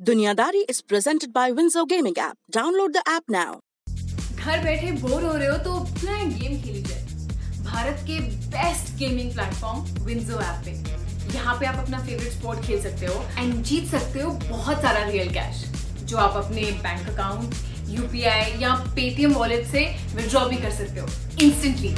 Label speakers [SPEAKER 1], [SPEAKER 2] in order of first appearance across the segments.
[SPEAKER 1] Dunyadari is presented by Windsor Gaming app. Download the app now.
[SPEAKER 2] घर बैठे bore हो रहे हो तो क्यों ना एक गेम खेली जाए भारत के best gaming platform WinZO app पे यहाँ पे आप अपना फेवरेट स्पोर्ट खेल सकते हो एंड जीत सकते हो बहुत सारा रियल कैश जो आप अपने बैंक अकाउंट यूपीआई या पेटीएम वॉलेट से विड्रॉ भी कर सकते हो इंस्टेंटली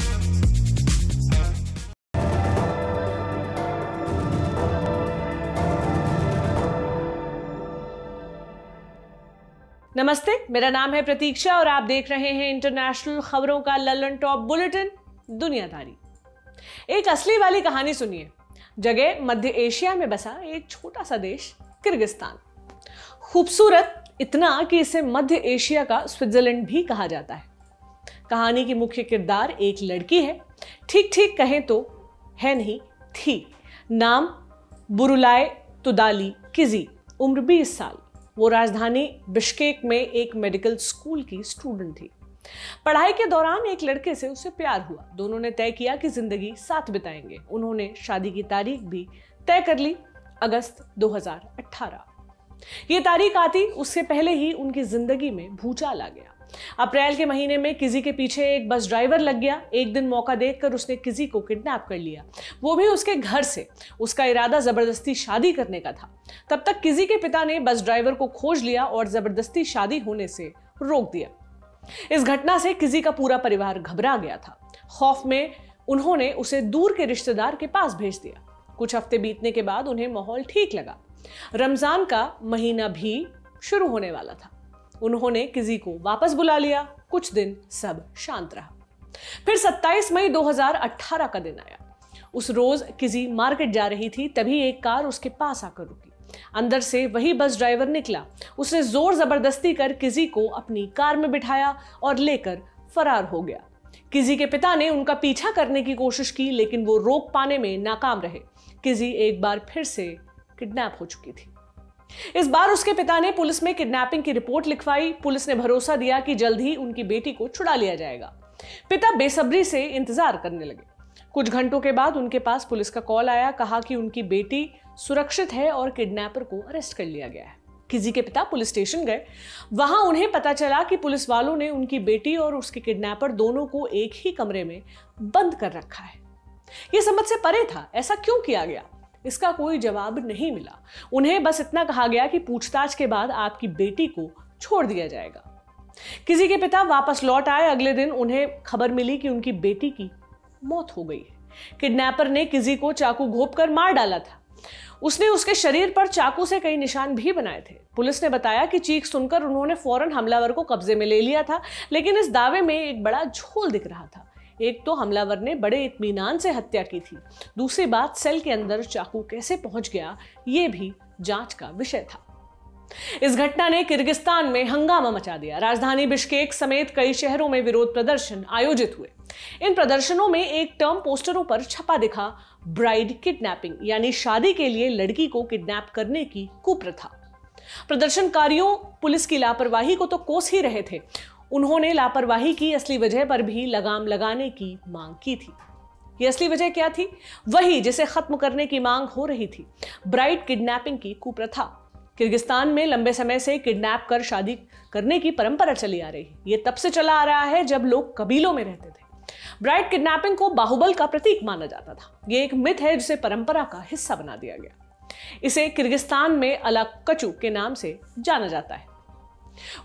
[SPEAKER 3] नमस्ते, मेरा नाम है प्रतीक्षा और आप देख रहे हैं इंटरनेशनल खबरों का ललन टॉप बुलेटिन, दुनियादारी। एक असली वाली कहानी सुनिए। जगह मध्य एशिया में बसा एक छोटा सा देश, किर्गिस्तान। खूबसूरत इतना कि इसे मध्य एशिया का स्विट्जरलैंड भी कहा जाता है। कहानी की मुख्य किरदार एक लड़की है। ठीक ठीक कहें तो है नहीं, थी। नाम बुरुलाय तुदाली किजी, उम्र 20 साल। वो राजधानी बिश्केक में एक मेडिकल स्कूल की स्टूडेंट थी। पढ़ाई के दौरान एक लड़के से उसे प्यार हुआ। दोनों ने तय किया कि ज़िंदगी साथ बिताएँगे। उन्होंने शादी की तारीख भी तय कर ली, अगस्त 2018 ये तारीख आती, उससे पहले ही उनकी ज़िंदगी में भूचाल आ गया। अप्रैल के महीने में किसी के पीछे एक बस ड्राइवर लग गया। एक दिन मौका देखकर उसने किसी को किडनैप कर लिया। वो भी उसके घर से। उसका इरादा ज़बरदस्ती शादी करने का था। तब तक किसी के पिता ने बस ड्राइवर को खोज लिया और ज़बरदस्ती शादी होने से रोक दिया। इस घटना से किसी का पूरा परिवार घबरा गया था। खौफ में उन्होंने उसे दूर के रिश्तेदार के पास भेज दिया। कुछ हफ़्ते बीतने के बाद उन्हें माहौल ठीक लगा। रमज़ान का महीना भी शुरू होने वाला था। उन्होंने किसी को वापस बुला लिया। कुछ दिन सब शांत रहा। फिर 27 मई 2018 का दिन आया। उस रोज किसी मार्केट जा रही थी, तभी एक कार उसके पास आकर रुकी। अंदर से वही बस ड्राइवर निकला। उसने ज़ोर ज़बरदस्ती कर किसी को अपनी कार में बिठाया और लेकर फरार हो गया। किसी के पिता ने उनका पीछा करने की कोशिश की, लेकिन वो रोक पाने में नाकाम रहे। किसी एक बार फिर से किडनैप हो चुकी थी। इस बार उसके पिता ने पुलिस में किडनैपिंग की रिपोर्ट लिखवाई। पुलिस ने भरोसा दिया कि जल्द ही उनकी बेटी को छुड़ा लिया जाएगा। पिता बेसब्री से इंतज़ार करने लगे। कुछ घंटों के बाद उनके पास पुलिस का कॉल आया, कहा कि उनकी बेटी सुरक्षित है और किडनैपर को अरेस्ट कर लिया गया है। किसी के पिता पुलिस स्टेशन गए। वहाँ उन्हें पता चला कि पुलिस वालों ने उनकी बेटी और उसके किडनैपर दोनों को एक ही कमरे में बंद कर रखा है। यह समझ से परे था, ऐसा क्यों किया गया? इसका कोई जवाब नहीं मिला। उन्हें बस इतना कहा गया कि पूछताछ के बाद आपकी बेटी को छोड़ दिया जाएगा। किसी के पिता वापस लौट आए, अगले दिन उन्हें खबर मिली कि उनकी बेटी की मौत हो गई है। किडनैपर ने किसी को चाकू घोप कर मार डाला था। उसने उसके शरीर पर चाकू से कई निशान भी बनाए थे। पुलिस ने बताया कि चीख सुनकर उन्होंने फ़ौरन हमलावर को कब्जे में ले लिया था, लेकिन इस दावे में एक बड़ा झोल दिख रहा था। एक तो हमलावर ने बड़े इत्मीनान से हत्या की थी। दूसरी बात, सेल के अंदर चाकू कैसे पहुँच गया, ये भी जाँच का विषय था। इस घटना ने किर्गिस्तान में हंगामा मचा दिया। राजधानी बिश्केक समेत कई शहरों में विरोध प्रदर्शन आयोजित हुए। इन प्रदर्शनों में एक टर्म पोस्टरों पर छपा दिखा, ब्राइड किडनैपिंग, यानी शादी के लिए लड़की को किडनैप करने की कुप्रथा। प्रदर्शनकारियों, पुलिस की लापरवाही को तो कोस ही रहे थे। उन्होंने लापरवाही की, असली वजह पर भी लगाम लगाने की मांग की थी। ये असली वजह क्या थी? वही जिसे खत्म करने की मांग हो रही थी। ब्राइड किडनैपिंग की कुप्रथा। किर्गिस्तान में लंबे समय से किडनैप कर शादी करने की परंपरा चली आ रही ये तब से चला आ रहा है जब लोग कबीलों में रहते थे। ब्राइड किडनैपिंग को बाहुबल का प्रतीक माना जाता था। ये एक मिथ है जिसे परंपरा का हिस्सा बना दिया गया। इसे किर्गिस्तान में अलाकचू के नाम से जाना जाता है।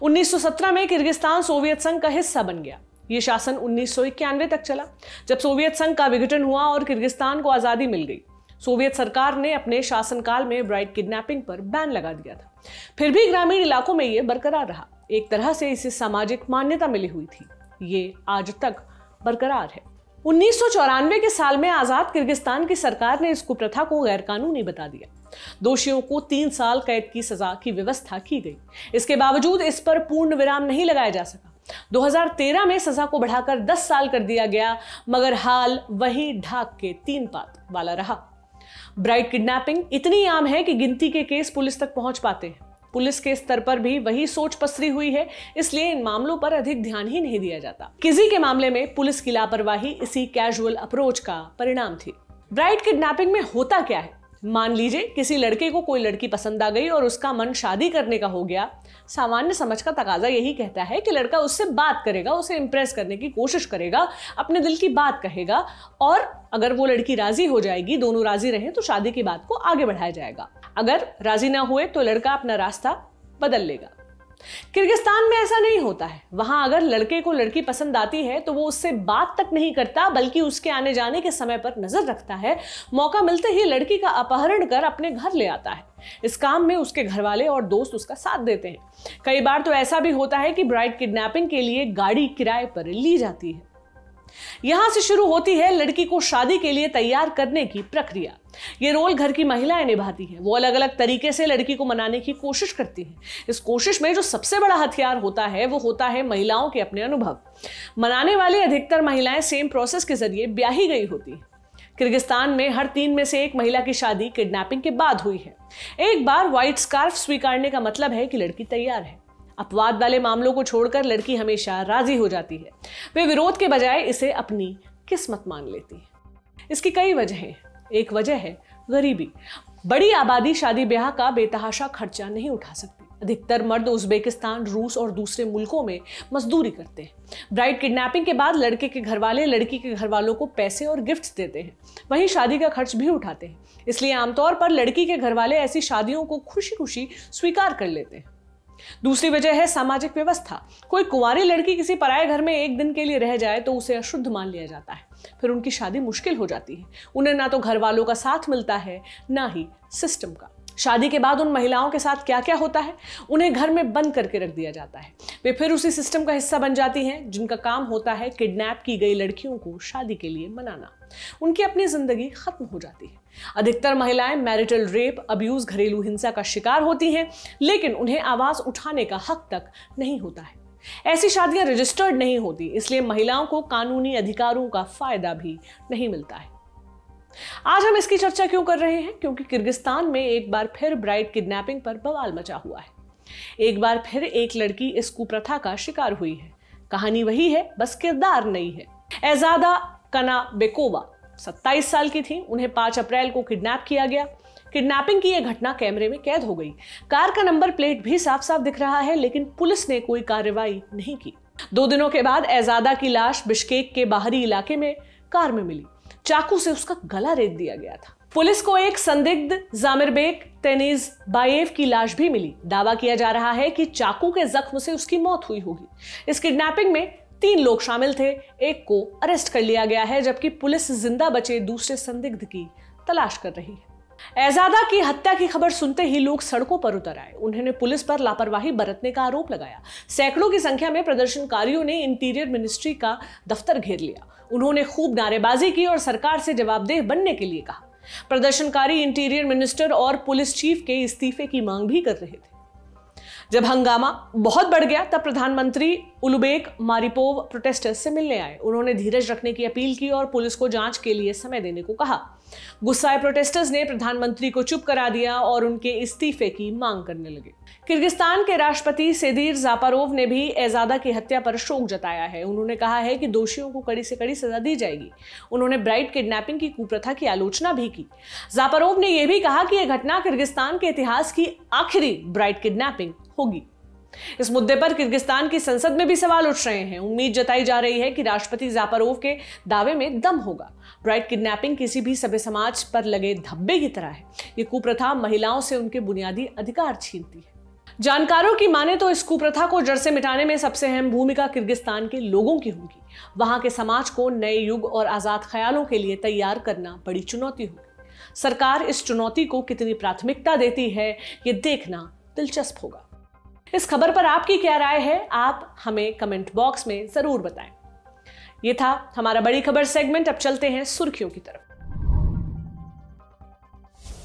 [SPEAKER 3] 1917 में किर्गिस्तान सोवियत संघ का हिस्सा बन गया। ये शासन उन्नीस तक चला, जब सोवियत संघ का विघटन हुआ और किर्गिस्तान को आज़ादी मिल गई। सोवियत सरकार ने अपने शासनकाल में ब्राइड किडनैपिंग पर बैन लगा दिया था। फिर भी ग्रामीण इलाकों में ये बरकरार रहा। एक तरह से इसे सामाजिक मान्यता मिली हुई थी। ये आज तक बरकरार है। उन्नीस सौ चौरानवे के साल में आज़ाद किर्गिस्तान की सरकार ने इस कुप्रथा को गैरकानूनी बता दिया। दोषियों को तीन साल कैद की सजा की व्यवस्था की गई। इसके बावजूद इस पर पूर्ण विराम नहीं लगाया जा सका। 2013 में सजा को बढ़ाकर 10 साल कर दिया गया, मगर हाल वही ढाक के तीन पात वाला रहा। ब्राइड किडनैपिंग इतनी आम है कि गिनती के केस पुलिस तक पहुँच पाते हैं। पुलिस के स्तर पर भी वही सोच पसरी हुई है, इसलिए इन मामलों पर अधिक ध्यान ही नहीं दिया जाता। किसी के मामले में पुलिस की लापरवाही इसी कैजुअल अप्रोच का परिणाम थी। ब्राइट किडनैपिंग में होता क्या है? मान लीजिए किसी लड़के को कोई लड़की पसंद आ गई और उसका मन शादी करने का हो गया, सामान्य समझ का तकाजा यही कहता है कि लड़का उससे बात करेगा, उसे इम्प्रेस करने की कोशिश करेगा, अपने दिल की बात कहेगा और अगर वो लड़की राज़ी हो जाएगी, दोनों राज़ी रहे तो शादी की बात को आगे बढ़ाया जाएगा। अगर राज़ी ना हुए तो लड़का अपना रास्ता बदल लेगा। किर्गिस्तान में ऐसा नहीं होता है। वहाँ अगर लड़के को लड़की पसंद आती है तो वो उससे बात तक नहीं करता, बल्कि उसके आने जाने के समय पर नज़र रखता है। मौका मिलते ही लड़की का अपहरण कर अपने घर ले आता है। इस काम में उसके घर वाले और दोस्त उसका साथ देते हैं। कई बार तो ऐसा भी होता है कि ब्राइड किडनैपिंग के लिए गाड़ी किराए पर ली जाती है। यहाँ से शुरू होती है लड़की को शादी के लिए तैयार करने की प्रक्रिया। ये रोल घर की महिलाएँ निभाती हैं। वो अलग अलग तरीके से लड़की को मनाने की कोशिश करती हैं। इस कोशिश में जो सबसे बड़ा हथियार होता है, वो होता है महिलाओं के अपने अनुभव। मनाने वाली अधिकतर महिलाएँ सेम प्रोसेस के ज़रिए ब्याही गई होती हैं। किर्गिस्तान में हर तीन में से एक महिला की शादी किडनैपिंग के बाद हुई है। एक बार व्हाइट स्कार्फ स्वीकारने का मतलब है कि लड़की तैयार है। अपवाद वाले मामलों को छोड़कर लड़की हमेशा राज़ी हो जाती है। वे विरोध के बजाय इसे अपनी किस्मत मान लेती है। इसकी कई वजहें एक वजह है गरीबी। बड़ी आबादी शादी ब्याह का बेतहाशा खर्चा नहीं उठा सकती। अधिकतर मर्द उज्बेकिस्तान, रूस और दूसरे मुल्कों में मजदूरी करते हैं। ब्राइड किडनैपिंग के बाद लड़के के घर वाले लड़की के घर वालों को पैसे और गिफ्ट्स देते हैं। वहीं शादी का खर्च भी उठाते हैं। इसलिए आमतौर पर लड़की के घर वाले ऐसी शादियों को खुशी खुशी स्वीकार कर लेते हैं। दूसरी वजह है सामाजिक व्यवस्था। कोई कुंवारी लड़की किसी पराए घर में एक दिन के लिए रह जाए तो उसे अशुद्ध मान लिया जाता है। फिर उनकी शादी मुश्किल हो जाती है। उन्हें ना तो घर वालों का साथ मिलता है, ना ही सिस्टम का। शादी के बाद उन महिलाओं के साथ क्या क्या होता है, उन्हें घर में बंद करके रख दिया जाता है। वे फिर उसी सिस्टम का हिस्सा बन जाती हैं, जिनका काम होता है किडनैप की गई लड़कियों को शादी के लिए मनाना। उनकी अपनी ज़िंदगी खत्म हो जाती है। अधिकतर महिलाएँ मैरिटल रेप, अब्यूज, घरेलू हिंसा का शिकार होती हैं, लेकिन उन्हें आवाज़ उठाने का हक तक नहीं होता है। ऐसी शादियाँ रजिस्टर्ड नहीं होती, इसलिए महिलाओं को कानूनी अधिकारों का फ़ायदा भी नहीं मिलता है। आज हम इसकी चर्चा क्यों कर रहे हैं? क्योंकि किर्गिस्तान में एक बार फिर ब्राइड किडनैपिंग पर बवाल मचा हुआ है। एक बार फिर एक लड़की इस कुप्रथा का शिकार हुई है। कहानी वही है, बस किरदार नहीं है। एजादा कना बेकोवा 27 साल की थी। उन्हें 5 अप्रैल को किडनैप किया गया। किडनैपिंग की यह घटना कैमरे में कैद हो गई। कार का नंबर प्लेट भी साफ़ साफ़ दिख रहा है, लेकिन पुलिस ने कोई कार्रवाई नहीं की। दो दिनों के बाद एजादा की लाश बिश्केक के बाहरी इलाके में कार में मिली। चाकू से उसका गला रेत दिया गया था। पुलिस को एक संदिग्ध जामिर बेग, तेनीज बाएव की लाश भी मिली। दावा किया जा रहा है कि चाकू के जख्म से उसकी मौत हुई होगी। इस किडनैपिंग में तीन लोग शामिल थे। एक को अरेस्ट कर लिया गया है, जबकि पुलिस ज़िंदा बचे दूसरे संदिग्ध की तलाश कर रही है। एजादा की हत्या की खबर सुनते ही लोग सड़कों पर उतर आए। उन्होंने पुलिस पर लापरवाही बरतने का आरोप लगाया। सैकड़ों की संख्या में प्रदर्शनकारियों ने इंटीरियर मिनिस्ट्री का दफ्तर घेर लिया। उन्होंने खूब नारेबाजी की और सरकार से जवाबदेह बनने के लिए कहा। प्रदर्शनकारी, इंटीरियर मिनिस्टर और पुलिस चीफ के इस्तीफे की मांग भी कर रहे थे। जब हंगामा बहुत बढ़ गया, तब प्रधानमंत्री उलुबेक मारिपोव प्रोटेस्टर्स से मिलने आए। उन्होंने धीरज रखने की अपील की और पुलिस को जाँच के लिए समय देने को कहा। गुस्साए प्रोटेस्टर्स ने प्रधानमंत्री को चुप करा दिया और उनके इस्तीफे की मांग करने लगे। किर्गिस्तान के राष्ट्रपति सेदीर जापारोव ने भी एजादा की हत्या पर शोक जताया है। उन्होंने कहा है कि दोषियों को कड़ी से कड़ी सजा दी जाएगी। उन्होंने ब्राइट किडनैपिंग की कुप्रथा की आलोचना भी की। जापारोव ने यह भी कहा कि यह घटना किर्गिस्तान के इतिहास की आखिरी ब्राइट किडनैपिंग होगी। इस मुद्दे पर किर्गिस्तान की संसद में भी सवाल उठ रहे हैं। उम्मीद जताई जा रही है कि राष्ट्रपति जापारोव के दावे में दम होगा। ब्राइट किडनैपिंग किसी भी सभ्य समाज पर लगे धब्बे की तरह है। ये कुप्रथा महिलाओं से उनके बुनियादी अधिकार छीनती है। जानकारों की माने तो इस कुप्रथा को जड़ से मिटाने में सबसे अहम भूमिका किर्गिस्तान के लोगों की होगी। वहाँ के समाज को नए युग और आज़ाद ख्यालों के लिए तैयार करना बड़ी चुनौती होगी। सरकार इस चुनौती को कितनी प्राथमिकता देती है, ये देखना दिलचस्प होगा। इस खबर पर आपकी क्या राय है, आप हमें कमेंट बॉक्स में ज़रूर बताएँ। ये था हमारा बड़ी खबर सेगमेंट अब चलते हैं सुर्खियों की तरफ़।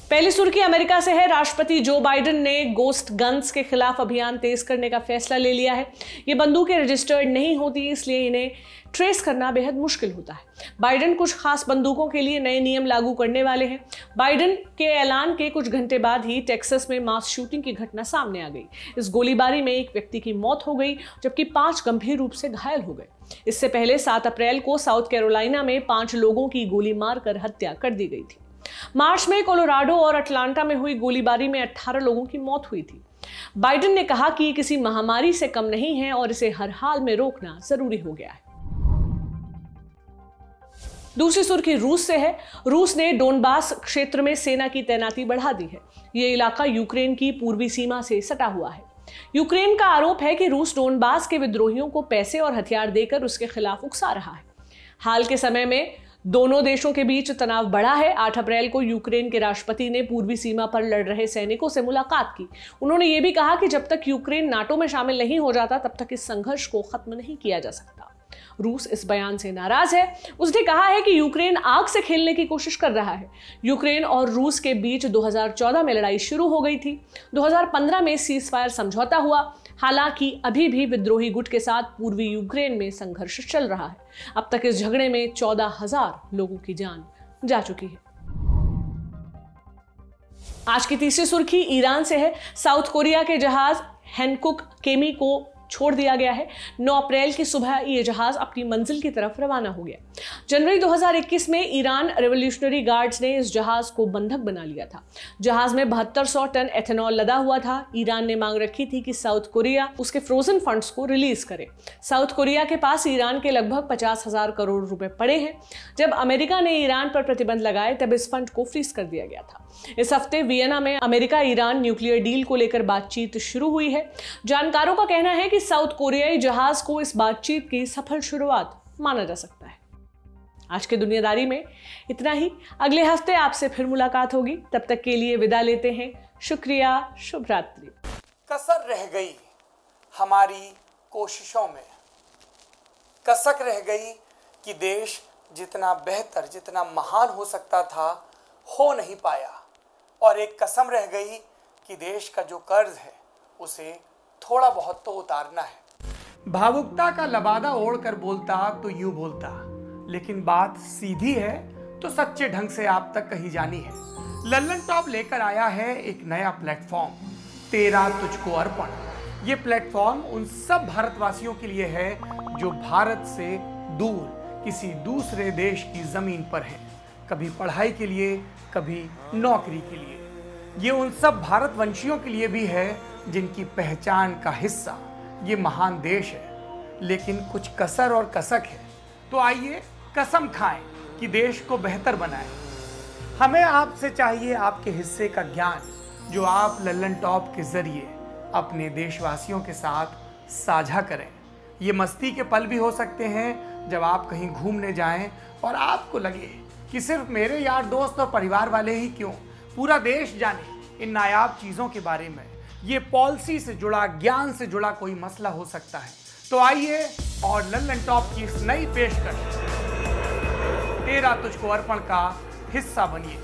[SPEAKER 3] पहली सुर्खी अमेरिका से है। राष्ट्रपति जो बाइडेन ने गोस्ट गन्स के खिलाफ अभियान तेज करने का फैसला ले लिया है। ये बंदूकें रजिस्टर्ड नहीं होती, इसलिए इन्हें ट्रेस करना बेहद मुश्किल होता है। बाइडेन कुछ खास बंदूकों के लिए नए नियम लागू करने वाले हैं। बाइडेन के ऐलान के कुछ घंटे बाद ही टेक्सास में मास शूटिंग की घटना सामने आ गई। इस गोलीबारी में एक व्यक्ति की मौत हो गई, जबकि पाँच गंभीर रूप से घायल हो गए। इससे पहले सात अप्रैल को साउथ कैरोलिना में पाँच लोगों की गोली मारकर हत्या कर दी गई थी। मार्च में कोलोराडो और अटलांटा में हुई गोलीबारी में 18 लोगों की मौत हुई थी। बाइडेन ने कहा कि ये किसी महामारी से कम नहीं है और इसे हर हाल में रोकना ज़रूरी हो गया है। दूसरी सुर्खी रूस से है। रूस ने डोनबास क्षेत्र में सेना की तैनाती बढ़ा दी है। ये इलाका यूक्रेन की पूर्वी सीमा से सटा हुआ है। यूक्रेन का आरोप है कि रूस डोनबास के विद्रोहियों को पैसे और हथियार देकर उसके खिलाफ उकसा रहा है। हाल के समय में दोनों देशों के बीच तनाव बढ़ा है। 8 अप्रैल को यूक्रेन के राष्ट्रपति ने पूर्वी सीमा पर लड़ रहे सैनिकों से मुलाकात की। उन्होंने ये भी कहा कि जब तक यूक्रेन नाटो में शामिल नहीं हो जाता, तब तक इस संघर्ष को खत्म नहीं किया जा सकता। रूस इस बयान से नाराज़ है। उसने कहा है कि यूक्रेन आग से खेलने की कोशिश कर रहा है। यूक्रेन और रूस के बीच 2014 में लड़ाई शुरू हो गई थी। 2015 में सीज फायर समझौता हुआ। हालाँकि अभी भी विद्रोही गुट के साथ पूर्वी यूक्रेन में संघर्ष चल रहा है। अब तक इस झगड़े में चौदह लोगों की जान जा चुकी है। आज की तीसरी सुर्खी ईरान से है। साउथ कोरिया के जहाज़ हैनकुक केमी को छोड़ दिया गया है। 9 अप्रैल की सुबह ये जहाज़ अपनी मंजिल की तरफ़ रवाना हो गया। जनवरी 2021 में ईरान रेवोल्यूशनरी गार्ड्स ने इस जहाज़ को बंधक बना लिया था। जहाज़ में बहत्तर टन एथेनॉल लदा हुआ था। ईरान ने मांग रखी थी कि साउथ कोरिया उसके फ्रोजन फंड्स को रिलीज़ करे। साउथ कोरिया के पास ईरान के लगभग पचास हज़ार करोड़ रुपए पड़े हैं। जब अमेरिका ने ईरान पर प्रतिबंध लगाए, तब इस फंड को फ्रीज कर दिया गया था। इस हफ़्ते वियना में अमेरिका ईरान न्यूक्लियर डील को लेकर बातचीत शुरू हुई है। जानकारों का कहना है कि साउथ कोरियाई जहाज़ को इस बातचीत की सफल शुरुआत माना जा सकता है। आज के दुनियादारी में इतना ही। अगले हफ़्ते आपसे फिर मुलाकात होगी। तब तक के लिए विदा लेते हैं। शुक्रिया। शुभ रात्रि।
[SPEAKER 4] कसर रह गई हमारी कोशिशों में। कसक रह गई कि देश जितना बेहतर, जितना महान हो सकता था, हो नहीं पाया। और एक कसम रह गई कि देश का जो कर्ज है, उसे थोड़ा बहुत तो उतारना है। भावुकता का लबादा ओढ़ कर बोलता तो यूँ बोलता, लेकिन बात सीधी है तो सच्चे ढंग से आप तक कही जानी है। लल्लन टॉप लेकर आया है एक नया प्लेटफॉर्म, तेरा तुझको अर्पण। ये प्लेटफॉर्म उन सब भारतवासियों के लिए है, जो भारत से दूर किसी दूसरे देश की ज़मीन पर है। कभी पढ़ाई के लिए, कभी नौकरी के लिए। ये उन सब भारतवंशियों के लिए भी है जिनकी पहचान का हिस्सा ये महान देश है, लेकिन कुछ कसर और कसक है। तो आइए कसम खाएँ कि देश को बेहतर बनाएँ। हमें आपसे चाहिए आपके हिस्से का ज्ञान, जो आप लल्लन टॉप के ज़रिए अपने देशवासियों के साथ साझा करें। ये मस्ती के पल भी हो सकते हैं, जब आप कहीं घूमने जाएँ और आपको लगे कि सिर्फ़ मेरे यार दोस्त और परिवार वाले ही क्यों? पूरा देश जाने इन नायाब चीज़ों के बारे में। ये पॉलिसी से जुड़ा, ज्ञान से जुड़ा कोई मसला हो सकता है। तो आइए और लल्लन टॉप की इस नई पेशकश, तेरा तुझको अर्पण का हिस्सा बनिए।